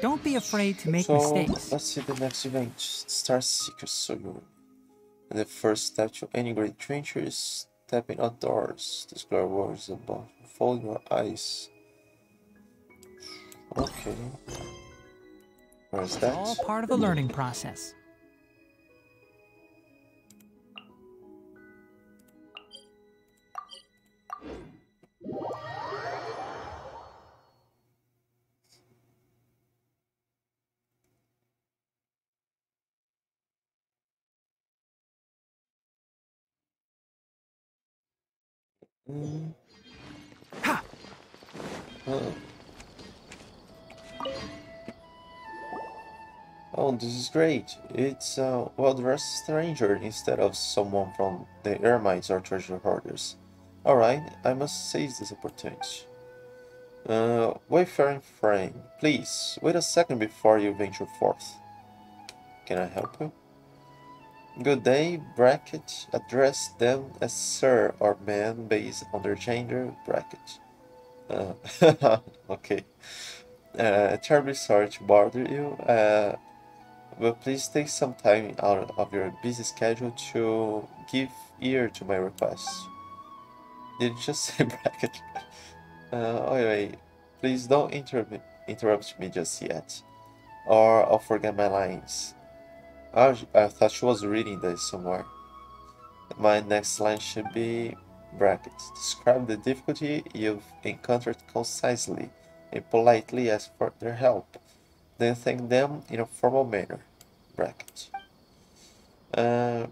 Don't be afraid to make so, mistakes. let's see the next event. Star Seeker Sojourn. And the first step to any great adventure is stepping outdoors. Discover words about fold your eyes. Okay. Where's that? All part of the learning process. Ha! Oh. Oh, this is great. It's a well-dressed stranger instead of someone from the Eremites or treasure hoarders. Alright, I must seize this opportunity. Uh, wayfaring friend, please, wait a second before you venture forth. Can I help you? Good day, bracket. Address them as sir or man based on their gender, bracket. Uh, okay. Uh, terribly sorry to bother you, uh, but please take some time out of your busy schedule to give ear to my request. Did you just say bracket? Uh, anyway, please don't inter interrupt me just yet, or I'll forget my lines. I, thought she was reading this somewhere. My next line should be brackets. Describe the difficulty you've encountered concisely and politely ask for their help. Then thank them in a formal manner. Bracket. Uh,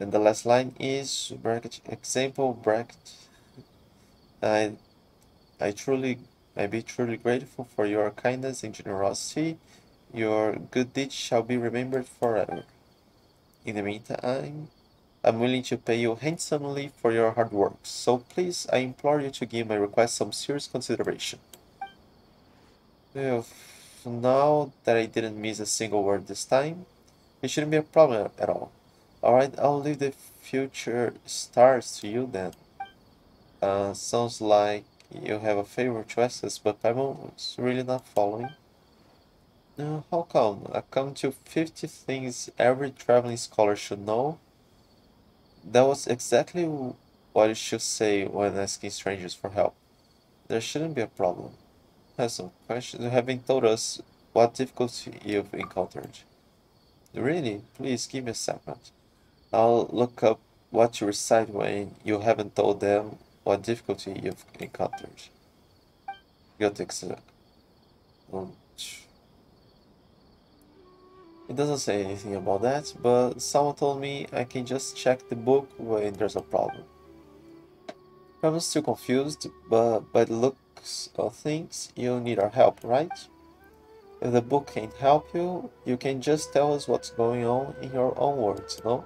and the last line is bracket example bracket. I I truly I be truly grateful for your kindness and generosity. Your good deeds shall be remembered forever. In the meantime, I'm willing to pay you handsomely for your hard work, so please, I implore you to give my request some serious consideration. Now that I didn't miss a single word this time, it shouldn't be a problem at all. Alright, I'll leave the future stars to you then. Uh, sounds like you have a favor to ask us, but Paimon's really not following. Uh, how come? I come to 50 things every traveling scholar should know? That was exactly what you should say when asking strangers for help. There shouldn't be a problem. Have some questions. You haven't told us what difficulty you've encountered. Really? Please give me a second. I'll look up what you recite when you haven't told them what difficulty you've encountered. Go take a um, It doesn't say anything about that, but someone told me I can just check the book when there's a problem. I'm still confused, but by the looks of things, you need our help, right? If the book can't help you, you can just tell us what's going on in your own words, no?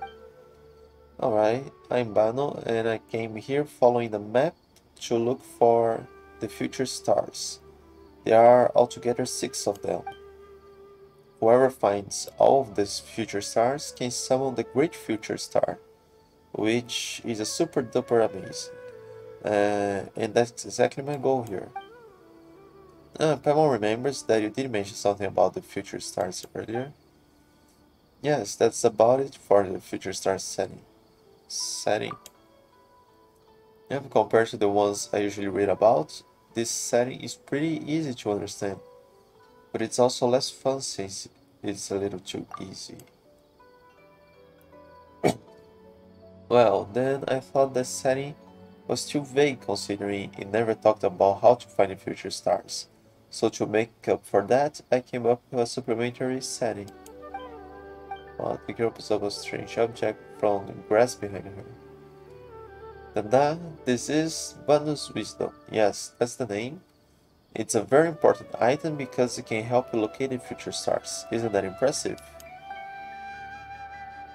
Alright, I'm Bano and I came here following the map to look for the future stars. There are altogether six of them. Whoever finds all of these future stars can summon the Great Future Star, which is a super duper amazing. Uh, and that's exactly my goal here. Uh, Paimon remembers that you did mention something about the future stars earlier. Yes, that's about it for the future stars setting. Setting. Yeah, compared to the ones I usually read about, this setting is pretty easy to understand. But it's also less fun since it's a little too easy. well, then I thought the setting was too vague considering it never talked about how to find future stars. So to make up for that, I came up with a supplementary setting. Well, the girl picks up a strange object from the grass behind her. Dada, this is Bano's Wisdom. Yes, that's the name. It's a very important item because it can help you locate future stars. Isn't that impressive?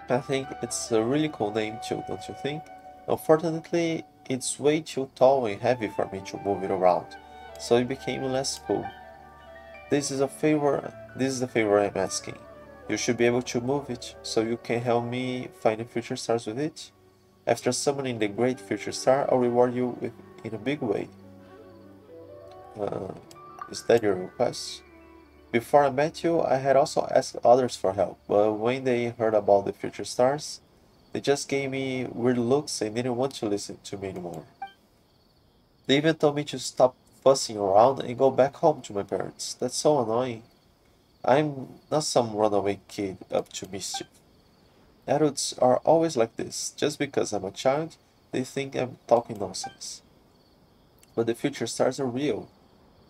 I think it's a really cool name too, don't you think? Unfortunately, it's way too tall and heavy for me to move it around, so it became less cool. This is a favor, this is the favor I'm asking. You should be able to move it, so you can help me find the future stars with it. After summoning the great future star, I'll reward you in a big way. Uh, is that your request? Before I met you, I had also asked others for help, but when they heard about the future stars, they just gave me weird looks and didn't want to listen to me anymore. They even told me to stop fussing around and go back home to my parents. That's so annoying. I'm not some runaway kid up to mischief. Adults are always like this. Just because I'm a child, they think I'm talking nonsense. But the future stars are real.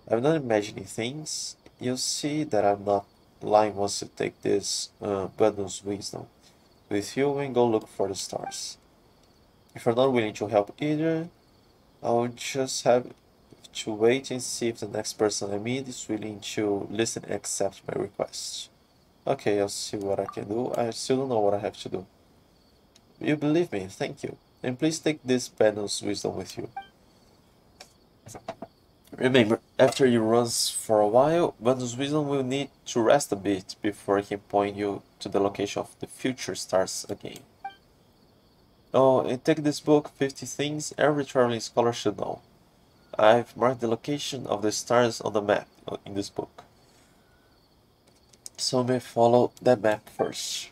I'm not imagining things. You'll see that I'm not lying once you take this uh, Bundle's wisdom with you and go look for the stars. If you're not willing to help either, I'll just have to wait and see if the next person I meet is willing to listen and accept my request. Okay, I'll see what I can do. I still don't know what I have to do. You believe me, thank you. And please take this Benno's wisdom with you. Remember, after you runs for a while, Benno's wisdom will need to rest a bit before he can point you to the location of the future stars again. Oh, and take this book, 50 Things Every Traveling Scholar Should Know. I've marked the location of the stars on the map uh, in this book. So may follow that map first.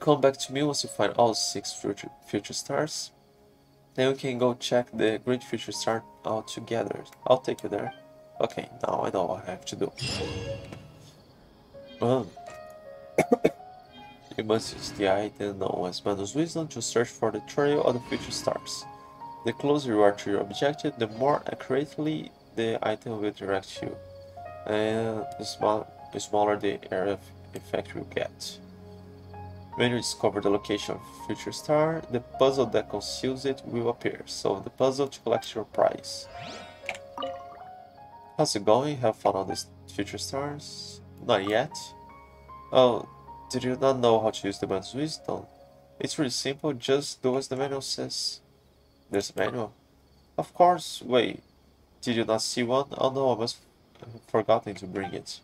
Come back to me once you find all six future, future stars. Then we can go check the great future star out together. I'll take you there. Okay, now I know what I have to do. Um. you must use the item known as Manus Wisdom to search for the trail of the future stars. The closer you are to your objective, the more accurately the item will direct you, and the, small, the smaller the area effect you get. When you discover the location of future star, the puzzle that conceals it will appear, so the puzzle to collect your prize. How's it going? Have fun on these future stars? Not yet? Oh, did you not know how to use the man's wisdom? It's really simple, just do as the manual says. There's a manual. Of course, wait. Did you not see one? Oh no, I must have forgotten to bring it.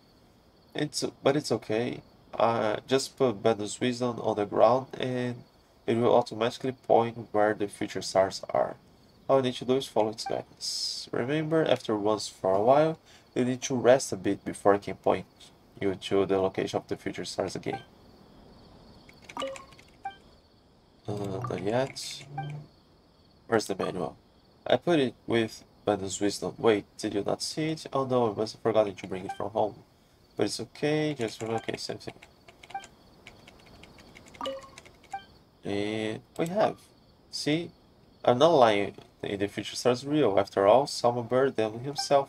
It's but it's okay. Uh, just put Bender's wisdom on the ground and it will automatically point where the future stars are. All you need to do is follow its guidance. Remember, after once for a while, you need to rest a bit before it can point you to the location of the future stars again. Uh, not yet. Where's the manual? I put it with Bender's wisdom. Wait, did you not see it? Oh no, I must have forgotten to bring it from home. But it's okay, just okay, same thing. And we have. See? I'm not lying. The future stars real. After all, Salma Bird them himself.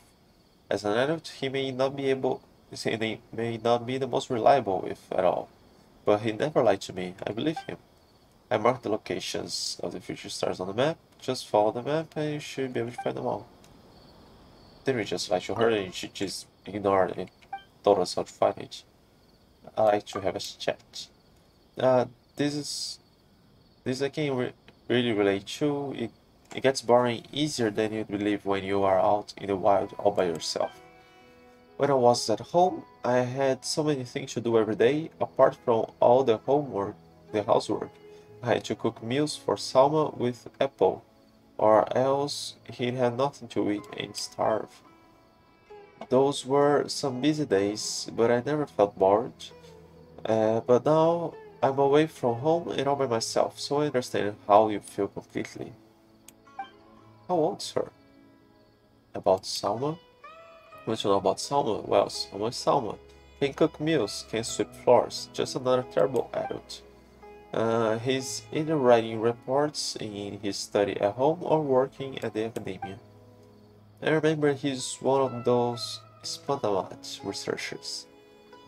As an adult, he may not be able he may not be the most reliable, if at all. But he never lied to me. I believe him. I marked the locations of the future stars on the map. Just follow the map and you should be able to find them all. Didn't we just lie to her and she just ignored it? Told us how to. I like to have a chat. Uh, this is... This I can re really relate to. It, it gets boring easier than you'd believe when you are out in the wild all by yourself. When I was at home, I had so many things to do every day, apart from all the homework, the housework. I had to cook meals for Salma with apple, or else he'd have nothing to eat and starve. Those were some busy days, but I never felt bored. Uh, but now I'm away from home and all by myself, so I understand how you feel completely. How old, sir? About Salma? What you know about Salma? Well, Salma is Salma. Can cook meals, can sweep floors, just another terrible adult. Uh, he's either writing reports in his study at home or working at the academia. I remember he's one of those Spantamad researchers,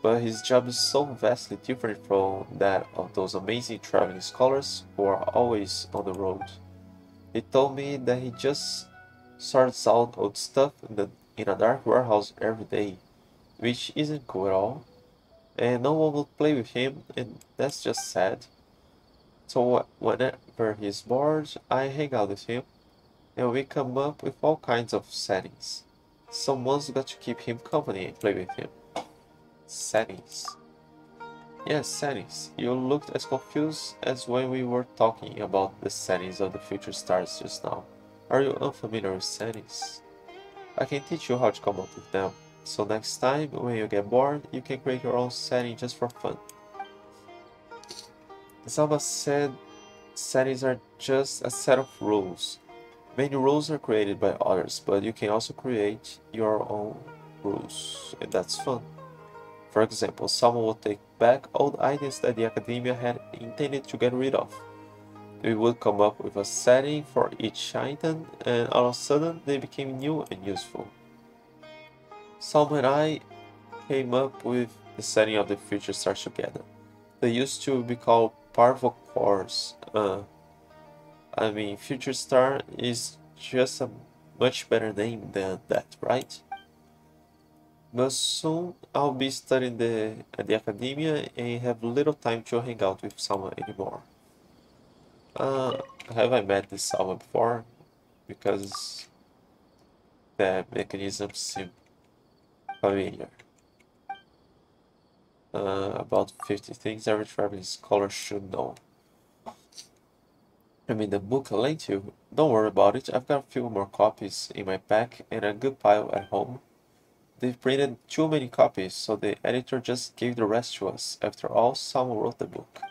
but his job is so vastly different from that of those amazing traveling scholars who are always on the road. He told me that he just sorts out old stuff in, the, in a dark warehouse every day, which isn't cool at all, and no one will play with him, and that's just sad. So whenever he's bored, I hang out with him, and we come up with all kinds of settings. Someone's got to keep him company and play with him. Settings. Yes, settings. You looked as confused as when we were talking about the settings of the future stars just now. Are you unfamiliar with settings? I can teach you how to come up with them. So next time, when you get bored, you can create your own setting just for fun. Zalba said settings are just a set of rules. Many rules are created by others, but you can also create your own rules, and that's fun. For example, someone will take back old items that the academia had intended to get rid of. We would come up with a setting for each item, and all of a sudden they became new and useful. Salma and I came up with the setting of the future stars together. They used to be called Parvo Cores. Uh, I mean, Future Star is just a much better name than that, right? But soon I'll be studying the, at the academia and have little time to hang out with Salma anymore. Uh, have I met this Salma before? Because the mechanisms seem familiar. Uh, about 50 things every traveling scholar should know. I mean, the book I lent you, don't worry about it, I've got a few more copies in my pack and a good pile at home. They've printed too many copies, so the editor just gave the rest to us. After all, someone wrote the book.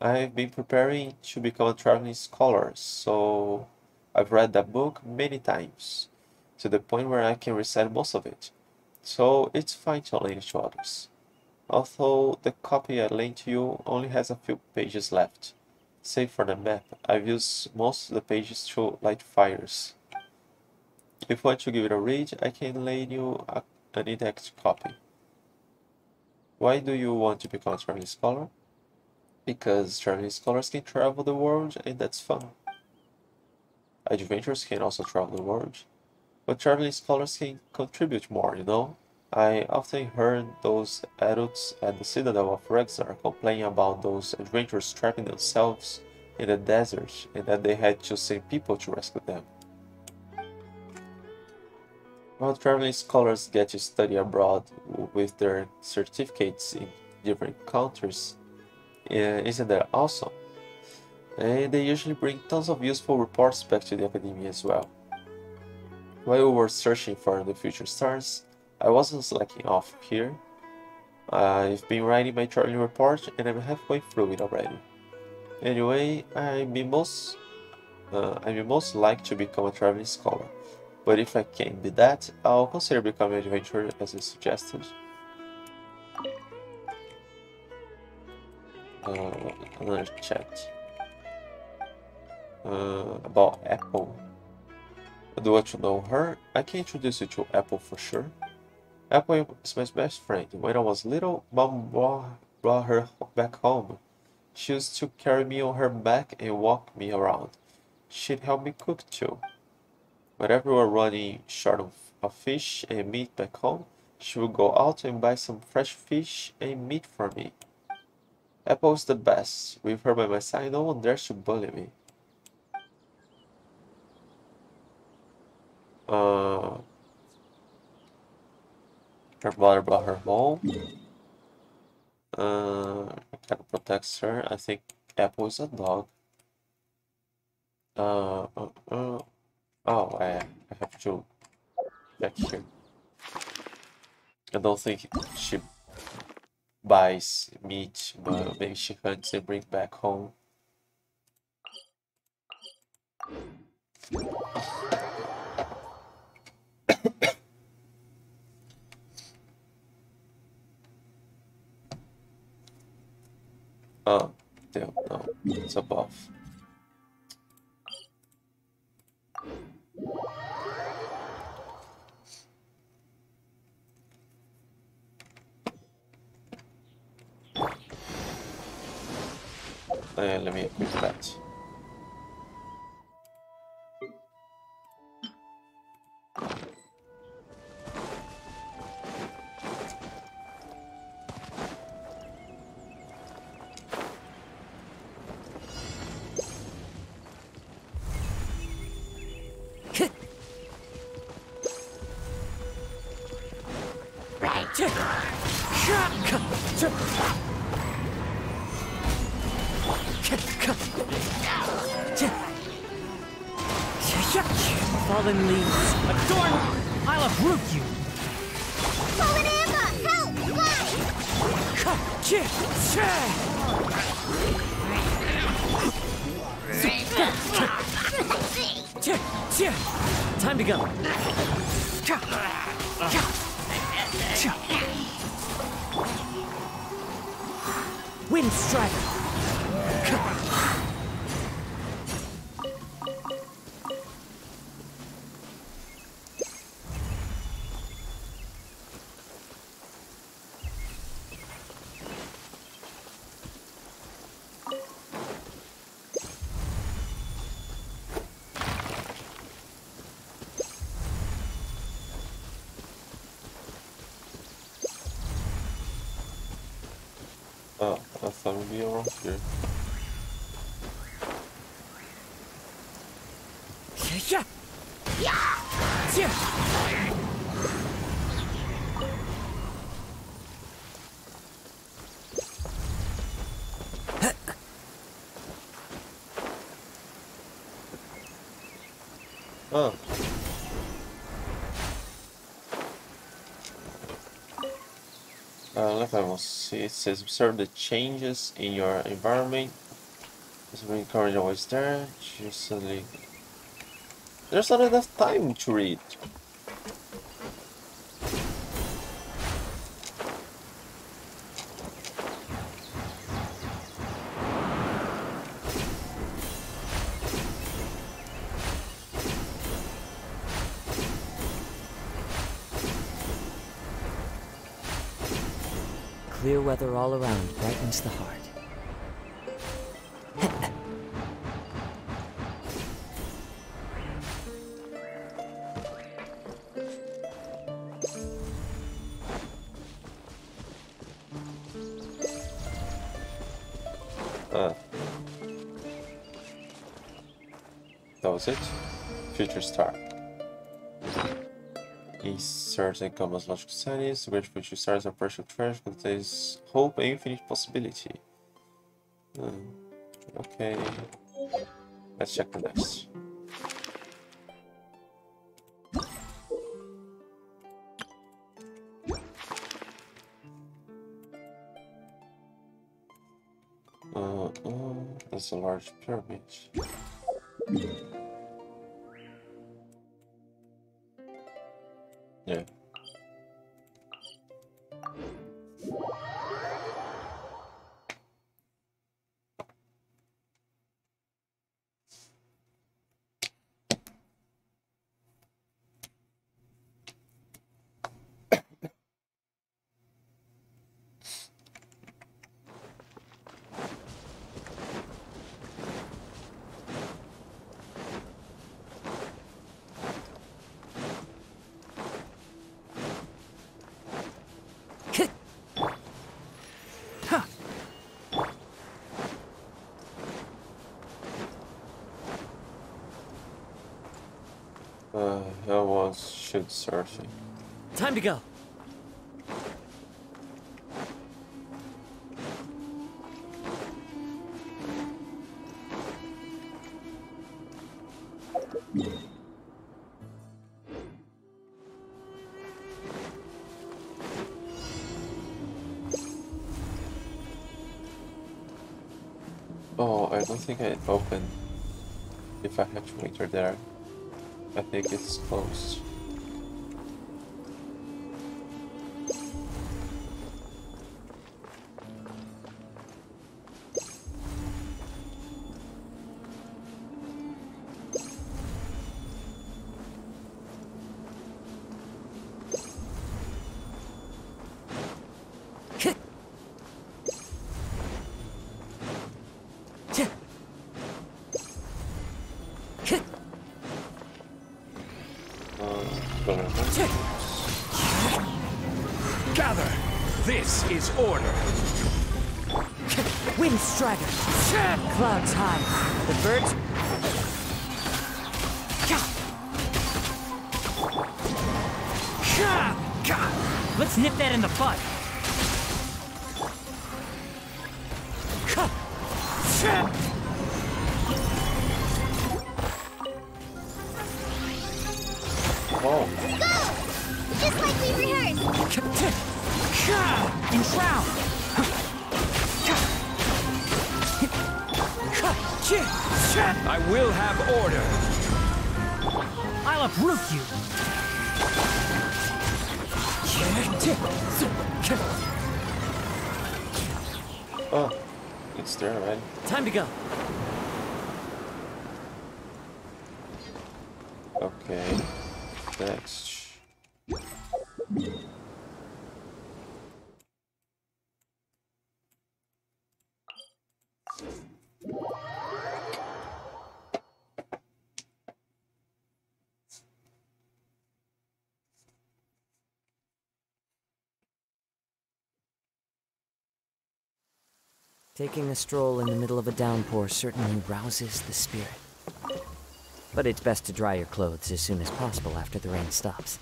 I've been preparing to become a traveling scholar, so I've read that book many times, to the point where I can recite most of it. So it's fine to lend it to others. Although the copy I lent you only has a few pages left. Save for the map, I've used most of the pages to light fires. If you want to give it a read, I can lend you a, an index copy. Why do you want to become a traveling scholar? Because traveling scholars can travel the world and that's fun. Adventurers can also travel the world. But traveling scholars can contribute more, you know? I often heard those adults at the Citadel of Regzar complain about those adventurers trapping themselves in the desert and that they had to send people to rescue them. While traveling scholars get to study abroad with their certificates in different countries, eh, isn't that awesome? And they usually bring tons of useful reports back to the academy as well. While we were searching for the future stars, I wasn't slacking off here. I've been writing my traveling report and I'm halfway through it already. Anyway, I'd be most uh, I'd be most like to become a traveling scholar. But if I can't be that, I'll consider becoming an adventurer as you suggested. Uh, another chat. Uh, about Apple. Do you want to know her? I can introduce you to Apple for sure. Apple is my best friend. When I was little, mom brought her back home. She used to carry me on her back and walk me around. She'd help me cook too. Whenever we were running short of, fish and meat back home, she would go out and buy some fresh fish and meat for me. Apple's the best. With her by my side, no one dares to bully me. Uh, her mother brought her home. Uh, kind of protects her. I think Apple is a dog. Uh, uh, uh oh, I, I have to check here. I don't think she buys meat, but maybe she hunts and brings back home. Oh, it's above. Uh, let me equip that. Wind Strider. See, it says observe the changes in your environment. It's really currently always there. Just suddenly. There's not enough time to read. All around brightens the heart. Uh, that was it. Future star. A certain common logical science, which future stars are partial trash, contains hope and infinite possibility. Hmm, okay. Let's check the next. Uh, uh, that's a large pyramid. Uh, that was shoot surfing. Time to go. Oh, I don't think I opened if I have to enter there. I think it's closed. home. Go! Just like we rehearsed. And drown. I will have order. I'll uproot you. Oh, it's there already. Time to go. Taking a stroll in the middle of a downpour certainly rouses the spirit. But it's best to dry your clothes as soon as possible after the rain stops.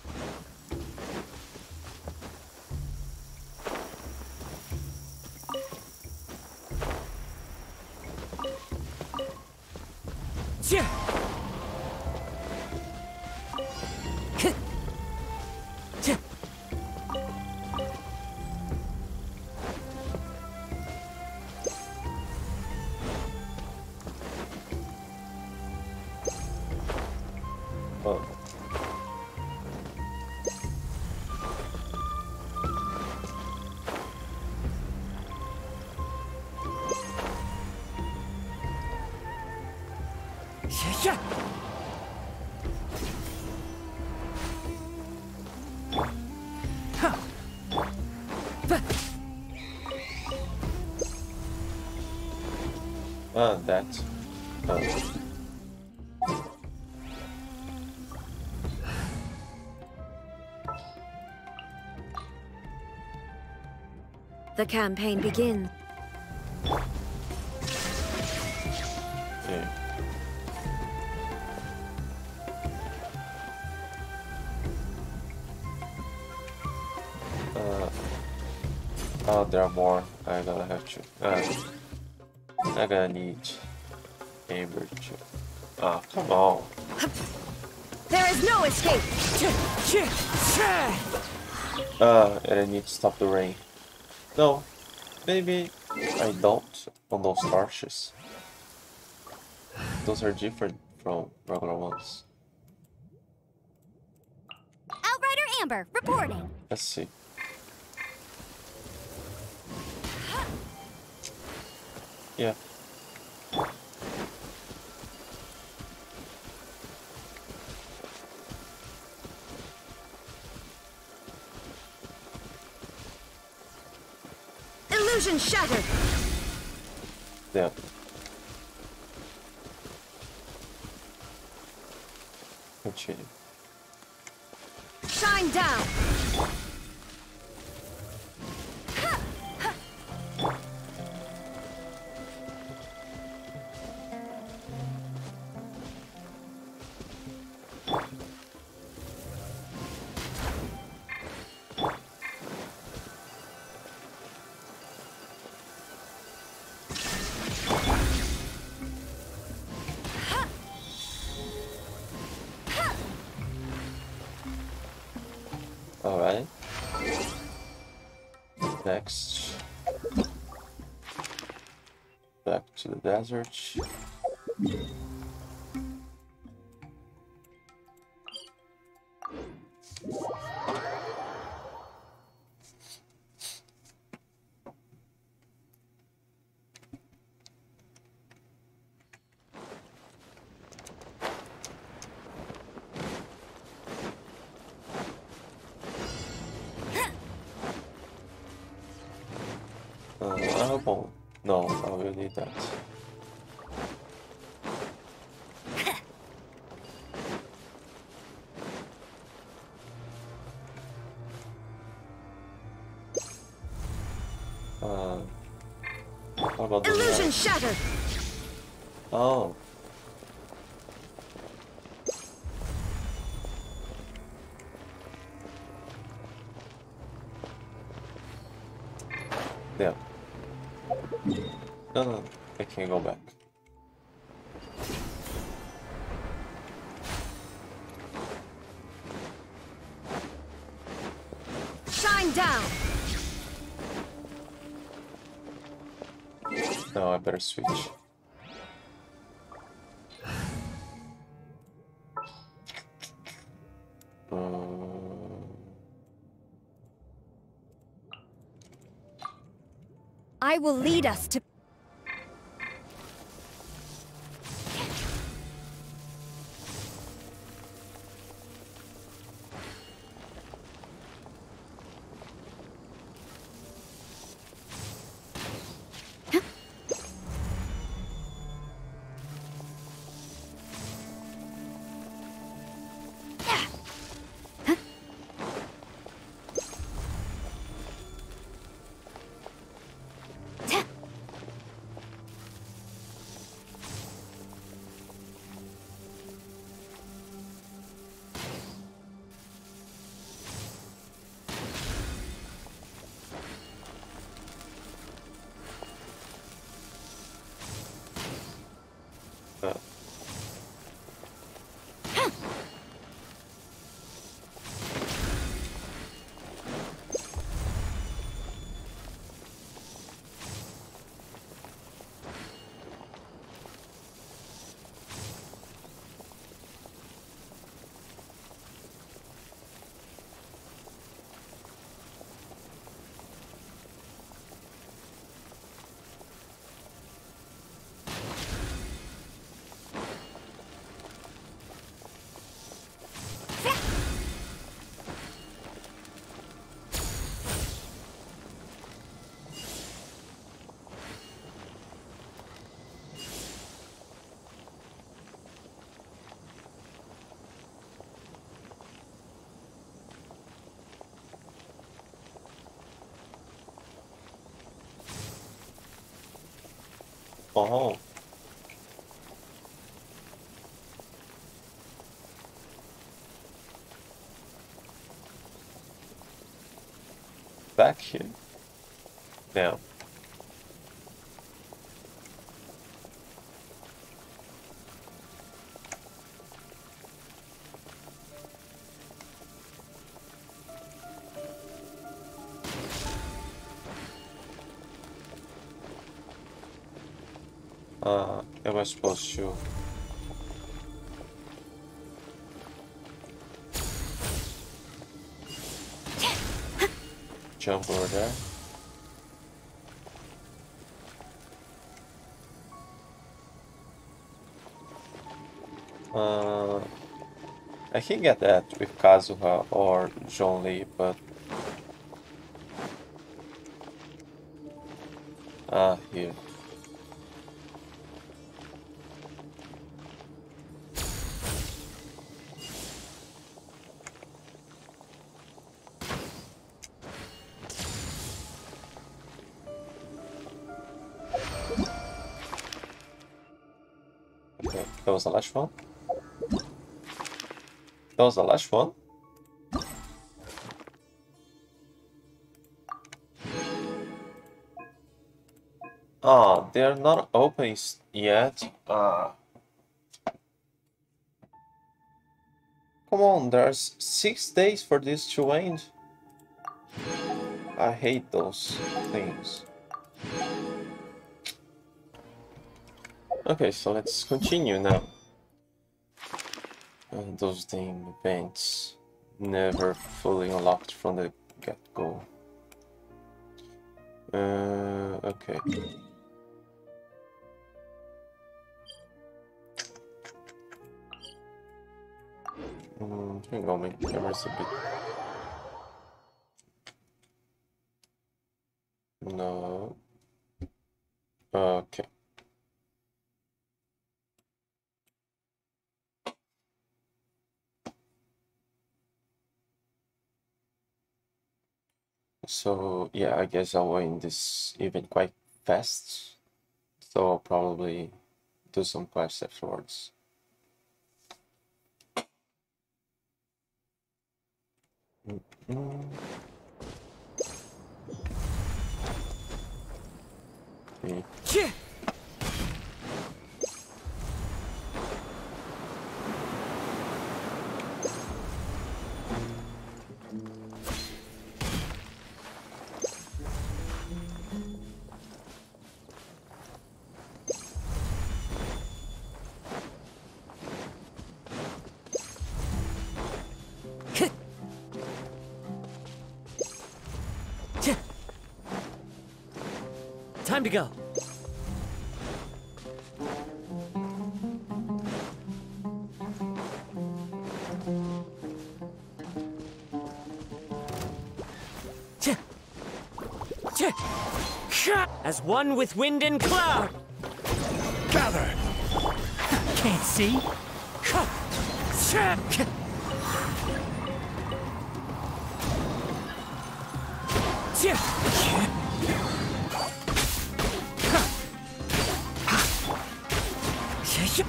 Ah, that. Oh. The campaign begins. Okay. Uh, oh, there are more. I gotta have to. Uh, I gotta need Amber to. Ah, come on. There is no escape. Uh, and I need to stop the rain. No, maybe I don't on those torches. Those are different from regular ones. Outrider Amber reporting. Let's see. Yeah. Illusion shattered. Yeah. Continue. Shine down. Uh, I hope. No, I will need that. Uh, what about Illusion light? shattered. Oh. Yeah. No, no, I can't go back. I better switch. I will lead us to Oh. Back here. Now. Uh, am I supposed to? Jump over there. Uh, I can get that with Kazuha or Zhongli, but ah, here. Was the last one. That was the last one. Ah, they're not open yet. Ah. Come on, there's six days for this to end. I hate those things. Okay, so let's continue now. Uh, those damn events never fully unlocked from the get-go. Uh, okay. Mm, hang on, my camera's a bit... No. Okay. So yeah, I guess I'll win this event quite fast. So I'll probably do some quests afterwards. Mm. Okay. One with wind and cloud. Gather! Can't see. Ch-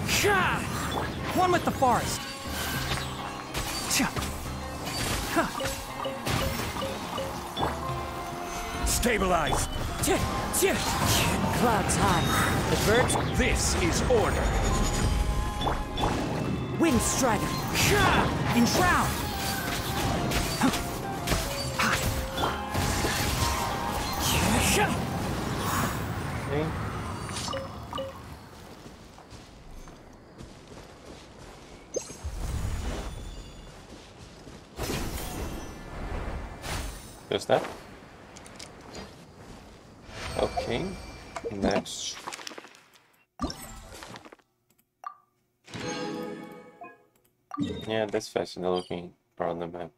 Ch- One with the forest. Stabilize! Clouds high. Advert. This is order! Wind strider. Enshroud. Okay. That's fascinating looking on the map.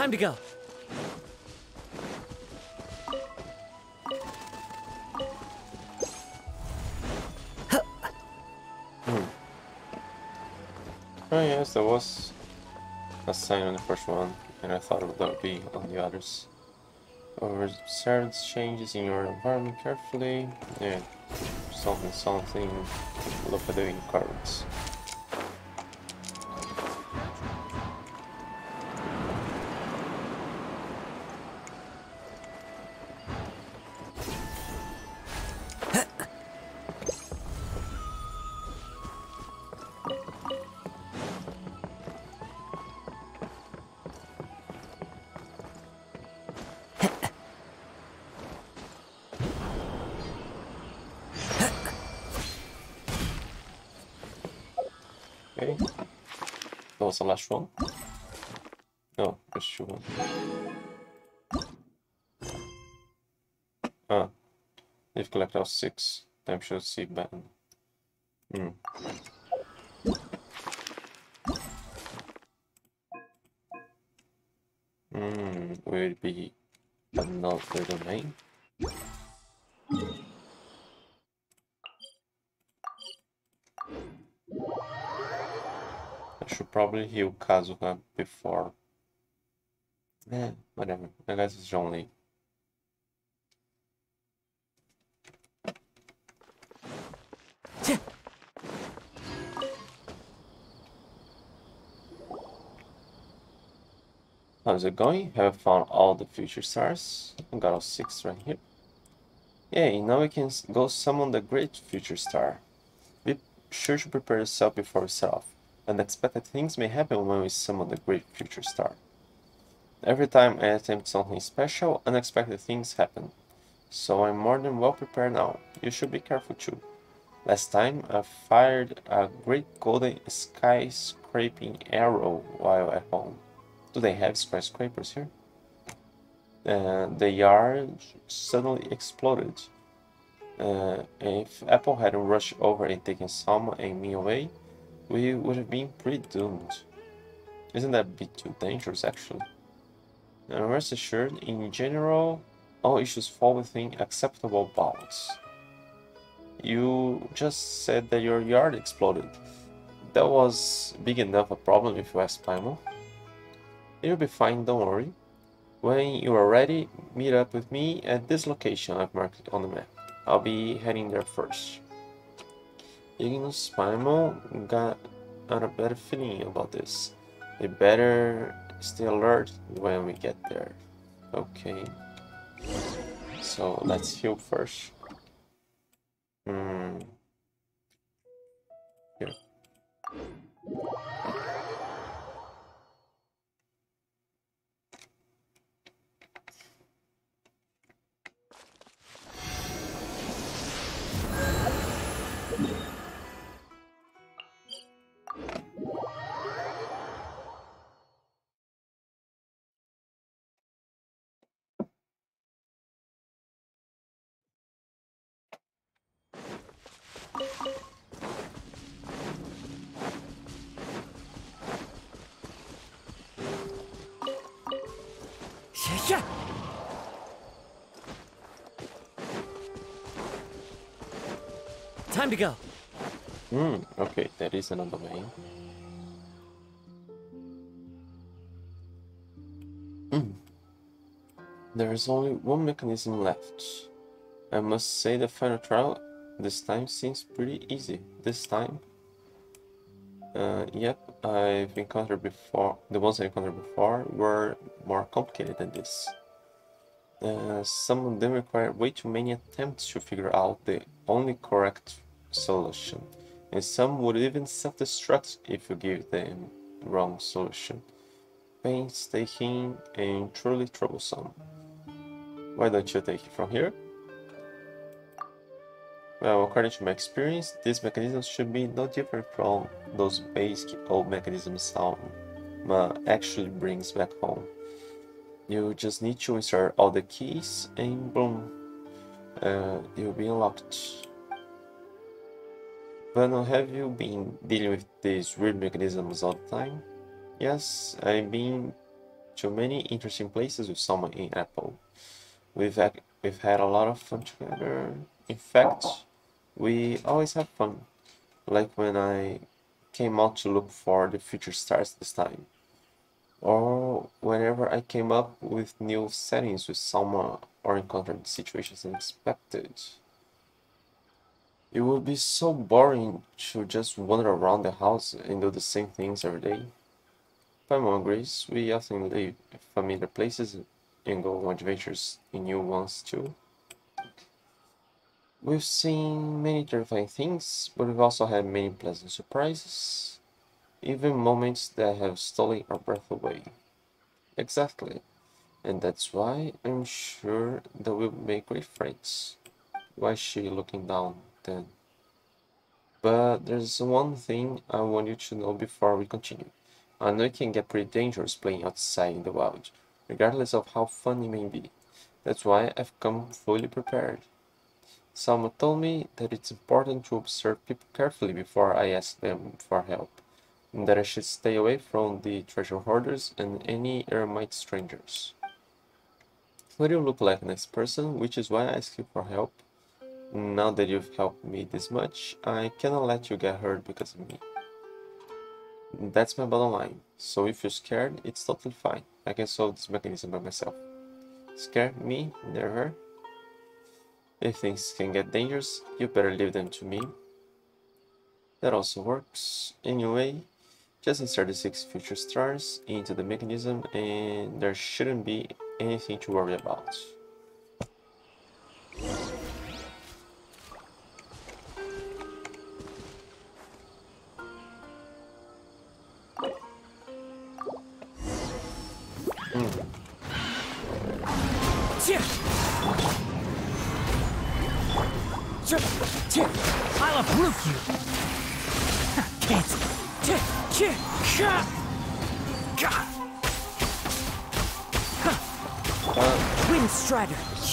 Time to go. Hmm. Oh yes, there was a sign on the first one, and I thought it would be on the others. Observe changes in your environment carefully. Yeah, something, something. Look at the cards. The last one. No, just two one. Ah. You've collected all six. Time should see band. Hmm. Hmm, should probably heal Kazuha before. Eh, whatever. I guess it's only. How's it going? Have found all the future stars? I got all six right here. Yay, now we can go summon the great future star. Be sure to prepare yourself before we set off. Unexpected things may happen when we summon the great future star. Every time I attempt something special, unexpected things happen. So I'm more than well prepared now. You should be careful too. Last time I fired a great golden skyscraping arrow while at home. Do they have skyscrapers here? Uh, the yard suddenly exploded. Uh, if Apple hadn't rushed over and taken Salma and me away, we would have been pretty doomed. Isn't that a bit too dangerous, actually? And rest assured, in general, all issues fall within acceptable bounds. You just said that your yard exploded. That was big enough a problem if you ask Paimon. It'll be fine, don't worry. When you are ready, meet up with me at this location I've marked on the map. I'll be heading there first. Ignis Paimon got a better feeling about this. We better stay alert when we get there. Okay. So let's heal first. Hmm. Time to go. Hmm, okay, that is another way. Hmm. There is only one mechanism left. I must say the final trial this time seems pretty easy. This time? Uh, yep, I've encountered before, the ones I encountered before were more complicated than this. Uh, some of them require way too many attempts to figure out the only correct solution, and some would even self-destruct if you give them the wrong solution. Painstaking and truly troublesome. Why don't you take it from here? Well, according to my experience, these mechanisms should be no different from those basic old mechanisms Alma actually brings back home. You just need to insert all the keys and boom, uh, you'll be unlocked. Vano, have you been dealing with these weird mechanisms all the time? Yes, I've been to many interesting places with someone in Apple. We've had, we've had a lot of fun together. In fact, we always have fun. Like when I came out to look for the future stars this time. Or whenever I came up with new settings with someone or encountered situations unexpected. It would be so boring to just wander around the house and do the same things every day. My grace, we often leave familiar places and go on adventures in new ones too. We've seen many terrifying things, but we've also had many pleasant surprises, even moments that have stolen our breath away. Exactly, and that's why I'm sure that we'll make great friends. Why is she looking down But there's one thing I want you to know before we continue. I know it can get pretty dangerous playing outside in the wild, regardless of how fun it may be. That's why I've come fully prepared. Someone told me that it's important to observe people carefully before I ask them for help, and that I should stay away from the treasure hoarders and any eremite strangers. What do you look like nice person, which is why I ask you for help. Now that you've helped me this much, I cannot let you get hurt because of me. That's my bottom line. So if you're scared, it's totally fine. I can solve this mechanism by myself. Scare me? Never. If things can get dangerous, you better leave them to me. That also works. Anyway, just insert the six future stars into the mechanism and there shouldn't be anything to worry about.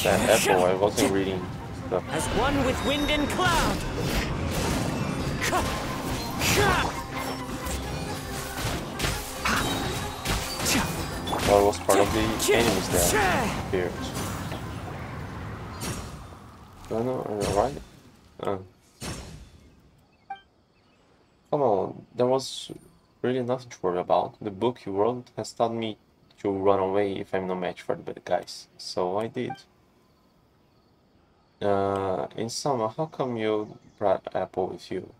That apple, I wasn't reading stuff. As one with wind and cloud. Tja. That was part of the enemies that appeared. No, no, alright? Uh. Come on, there was really nothing to worry about. The book you wrote has taught me to run away if I'm no match for the bad guys, so I did. Uh, in summer, how come you brought Apple with you?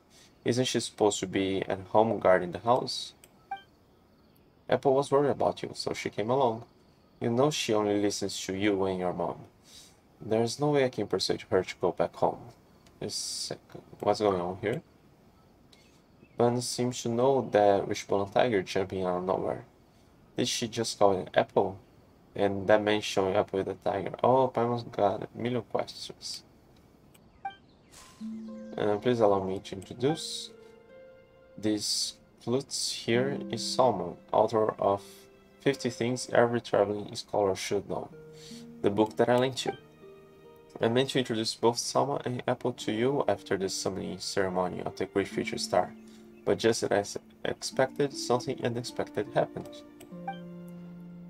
Isn't she supposed to be at home guarding the house? Apple was worried about you, so she came along. You know she only listens to you and your mom. There's no way I can persuade her to go back home. What's going on here? Bun seems to know that Wishbone Tiger jumping out of nowhere. Did she just call it Apple? And that man showing up with a tiger. Oh, Paimon's got a million questions. Uh, please allow me to introduce. This flutes here is Salmon, author of 50 Things Every Traveling Scholar Should Know, the book that I lent you. I meant to introduce both Salma and Apple to you after the summoning ceremony of the Great Future Star, but just as I expected, something unexpected happened.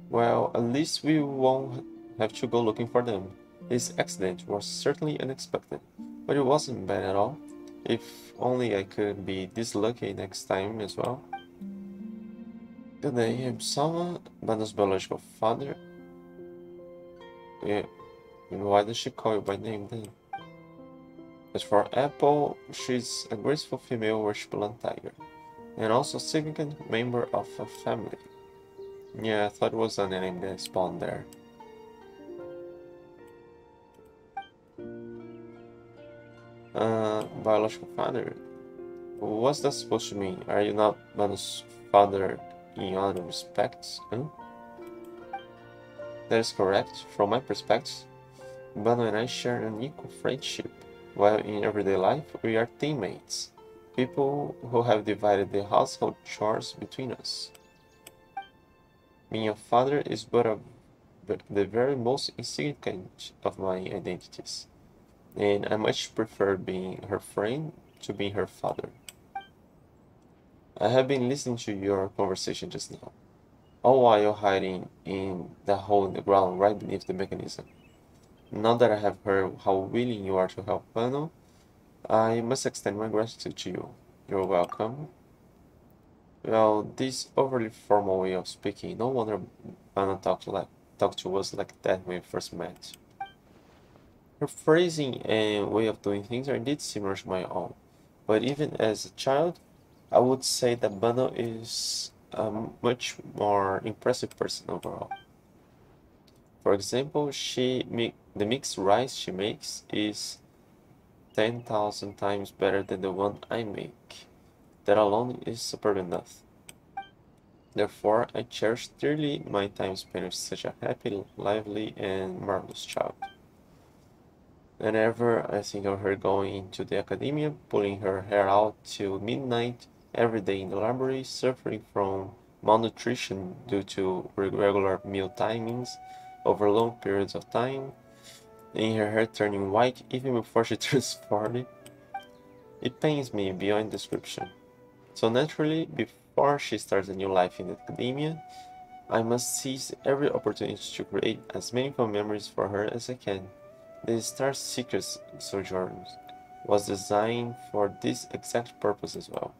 Well, at least we won't have to go looking for them. This accident was certainly unexpected, but it wasn't bad at all. If only I could be this lucky next time as well. Good day, I'm Salma, Bando's biological father. Yeah, and why does she call you by name then? As for Apple, she's a graceful female worshipland tiger, and also a significant member of a family. Yeah, I thought it was an name that spawned there. Uh, biological father? What's that supposed to mean? Are you not Manu's father in other respects? Huh? That is correct. From my perspective, Bano and I share an equal friendship, while in everyday life we are teammates, people who have divided the household chores between us. Being a father is but, a, but the very most insignificant of my identities, and I much prefer being her friend to being her father. I have been listening to your conversation just now, all while hiding in the hole in the ground right beneath the mechanism. Now that I have heard how willing you are to help Pano, I must extend my gratitude to you. You're welcome. Well, this overly formal way of speaking, no wonder Pano talked, like, to us like that when we first met. Her phrasing and way of doing things are indeed similar to my own, but even as a child, I would say that Bano is a much more impressive person overall. For example, she the mixed rice she makes is 10,000 times better than the one I make. That alone is superb enough. Therefore, I cherish dearly my time spent with such a happy, lively, and marvelous child. Whenever I think of her going into the academia, pulling her hair out till midnight every day in the library, suffering from malnutrition due to irregular meal timings, over long periods of time, and her hair turning white even before she turns 40. It pains me beyond description. So naturally, before she starts a new life in academia, I must seize every opportunity to create as many fond memories for her as I can. The Star Seekers Sojourn was designed for this exact purpose as well.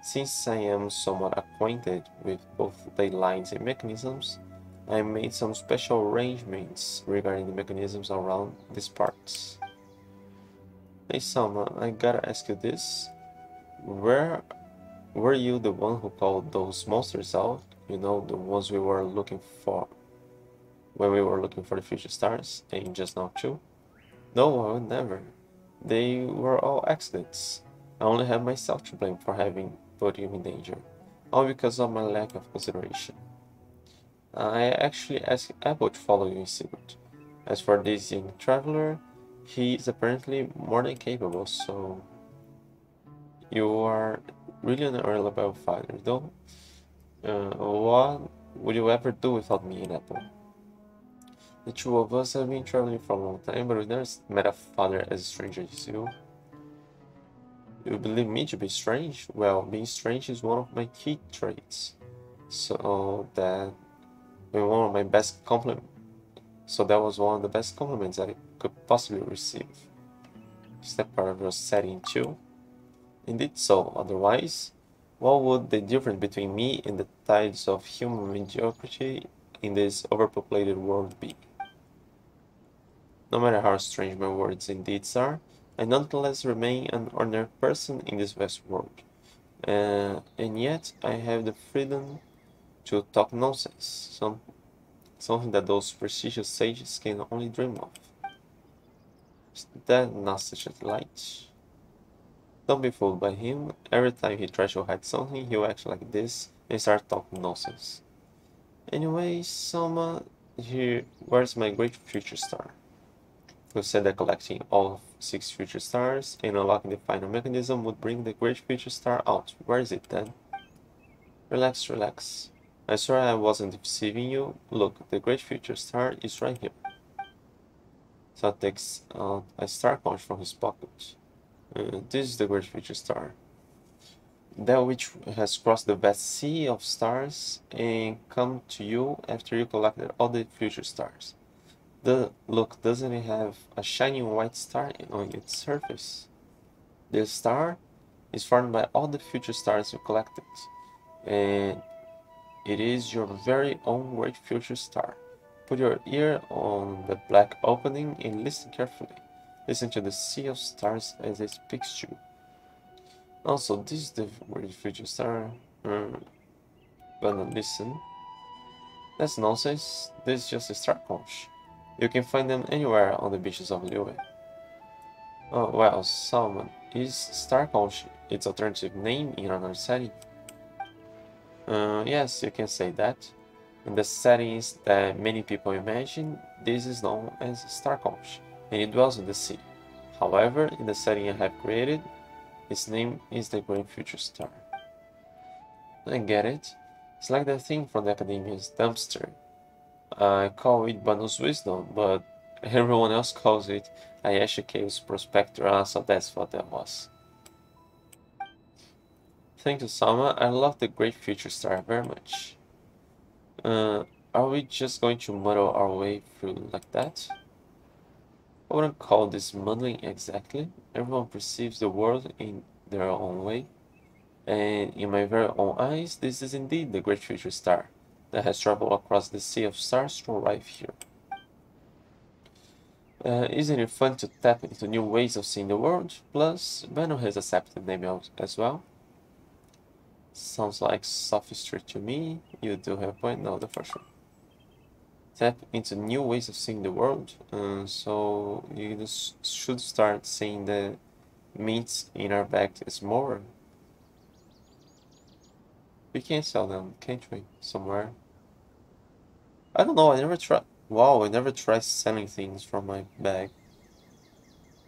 Since I am somewhat acquainted with both the lines and mechanisms, I made some special arrangements regarding the mechanisms around these parts. Hey Sama, I gotta ask you this. Where were you the one who called those monsters out? You know, the ones we were looking for when we were looking for the future stars, and just now too? No, I would never. They were all accidents. I only have myself to blame for having put you in danger, all because of my lack of consideration. I actually asked Apple to follow you in secret. As for this young traveler, he is apparently more than capable, so you are really an unreliable fighter, though. Uh, what would you ever do without me and Apple? The two of us have been traveling for a long time, but we never met a father as strange as you. You believe me to be strange? Well, being strange is one of my key traits. So that was one of my best compliment. So that was one of the best compliments I could possibly receive. Is that part of your setting too? Indeed so, otherwise, what would the difference between me and the tides of human mediocrity in this overpopulated world be? No matter how strange my words and deeds are, I nonetheless remain an ordinary person in this vast world. Uh, and yet I have the freedom to talk nonsense. Some something that those prestigious sages can only dream of. Is that not such a delight? Don't be fooled by him. Every time he tries to hide something, he'll act like this and start talking nonsense. Anyway, Soma, here, where's my great future star? who said that collecting all six future stars and unlocking the final mechanism would bring the great future star out. Where is it then? Relax, relax. I swear I wasn't deceiving you. Look, the great future star is right here. So takes out uh, a star punch from his pocket. This is the great future star. That which has crossed the vast sea of stars and come to you after you collected all the future stars. The look, doesn't it have a shining white star on its surface? The star is formed by all the future stars you collected, and it is your very own great future star. Put your ear on the black opening and listen carefully. Listen to the sea of stars as it speaks to you. Also, this is the great future star. Mm. But listen. That's nonsense. This is just a star conch. You can find them anywhere on the beaches of Liyue. Oh, well, Salmon is Star Conch its alternative name in another setting? Uh, yes, you can say that. In the settings that many people imagine, this is known as Star Conch, and it dwells in the sea. However, in the setting I have created, its name is the Great Future Star. I get it. It's like that thing from the Academia's dumpster I call it Banu's Wisdom, but everyone else calls it Ayesha Caves Prospectora, so that's what that was. Thank you, Sama. I love the Great Future Star very much. Uh, are we just going to muddle our way through like that? I wouldn't call this muddling exactly. Everyone perceives the world in their own way. And in my very own eyes, this is indeed the Great Future Star that has traveled across the sea of stars to arrive here. Uh, isn't it fun to tap into new ways of seeing the world? Plus, Bano has accepted name as well. Sounds like sophistry to me. You do have a point. No, the first one. Tap into new ways of seeing the world. Uh, so you just should start seeing the meat in our bag as more we can sell them, can't we? Somewhere. I don't know, I never tried. Wow, I never tried selling things from my bag.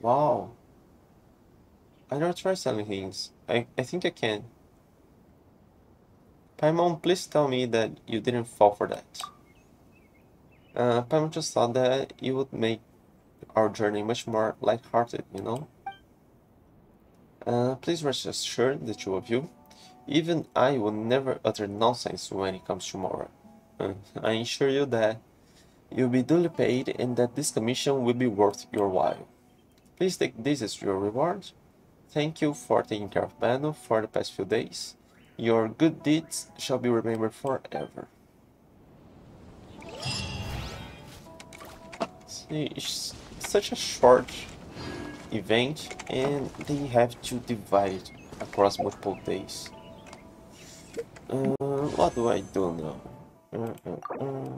Wow. I never tried selling things. I, I think I can. Paimon, please tell me that you didn't fall for that. Uh, Paimon just thought that it would make our journey much more light-hearted, you know? Uh, please rest assured, the two of you, even I will never utter nonsense when it comes to moral. Uh, I assure you that you'll be duly paid and that this commission will be worth your while. Please take this as your reward. Thank you for taking care of Bano for the past few days. Your good deeds shall be remembered forever. It's such a short event and they have to divide it across multiple days. Uh, what do I do now? Uh, uh, uh.